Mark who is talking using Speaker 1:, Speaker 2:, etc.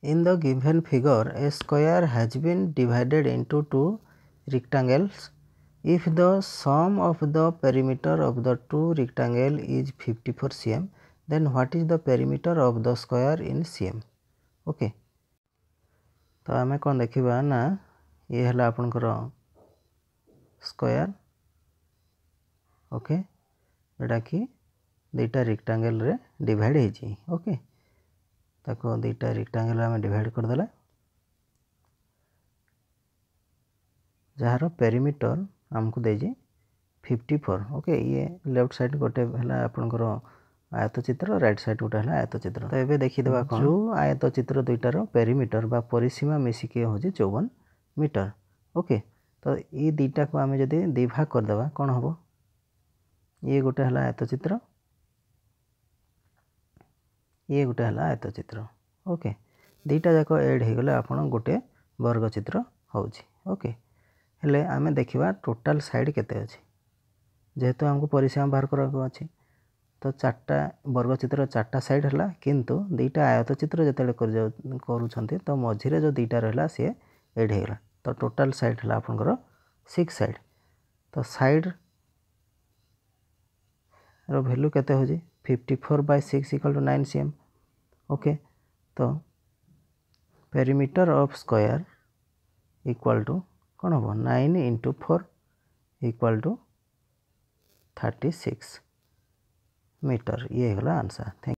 Speaker 1: In the given figure, a square has been divided into two rectangles. If the sum of the perimeter of the two rectangle is 54 cm, then what is the perimeter of the square in cm? Okay. तो आम कौन देखा ना ये है आपणकर square okay जोटा कि दुईटा रेक्टांगल रे डिवाइड होके ତାକୁ ଦୁଇଟା ରେକ୍ଟାଙ୍ଗଲ୍ ଆମେ ଡିଭାଇଡ଼ କରିଦେଲେ ଯାହାର ପେରିମିଟର ଆମକୁ ଦେଇଛି ଫିଫ୍ଟି ଫୋର୍ ଓକେ ଇଏ ଲେଫ୍ଟ ସାଇଡ଼୍ ଗୋଟେ ହେଲା ଆପଣଙ୍କର ଆୟତଚିତ୍ର ରାଇଟ୍ ସାଇଡ଼୍ ଗୋଟେ ହେଲା ଆୟତଚିତ୍ର ତ ଏବେ ଦେଖିଦେବା କ'ଣ ଯେଉଁ ଆୟତଚିତ୍ର ଦୁଇଟାର ପେରିମିଟର ବା ପରିସୀମା ମିଶିକି ହେଉଛି ଚଉବନ ମିଟର ଓକେ ତ ଏଇ ଦୁଇଟାକୁ ଆମେ ଯଦି ଦୁଇ ଭାଗ କରିଦେବା କ'ଣ ହେବ ଇଏ ଗୋଟେ ହେଲା ଆୟତଚିତ୍ର ଇଏ ଗୋଟେ ହେଲା ଆୟତଚିତ୍ର ଓକେ ଦୁଇଟା ଯାକ ଏଡ଼୍ ହୋଇଗଲେ ଆପଣ ଗୋଟେ ବର୍ଗଚିତ୍ର ହେଉଛି ଓକେ ହେଲେ ଆମେ ଦେଖିବା ଟୋଟାଲ୍ ସାଇଡ଼୍ କେତେ ଅଛି ଯେହେତୁ ଆମକୁ ପରିସୀମା ବାହାର କରିବାକୁ ଅଛି ତ ଚାରିଟା ବର୍ଗଚିତ୍ର ଚାରିଟା ସାଇଡ଼୍ ହେଲା କିନ୍ତୁ ଦୁଇଟା ଆୟତଚିତ୍ର ଯେତେବେଳେ କରିଯାଉ କରୁଛନ୍ତି ତ ମଝିରେ ଯେଉଁ ଦୁଇଟା ରହିଲା ସିଏ ଏଇଟ୍ ହେଇଗଲା ତ ଟୋଟାଲ୍ ସାଇଡ଼୍ ହେଲା ଆପଣଙ୍କର ସିକ୍ସ ସାଇଡ଼୍ ତ ସାଇଡ଼୍ର ଭ୍ୟାଲୁ କେତେ ହେଉଛି fifty four by six equal to nine C M okay तो perimeter of square equal to कौन हम nine into four equal to thirty six metre ये गला आंसर थैंक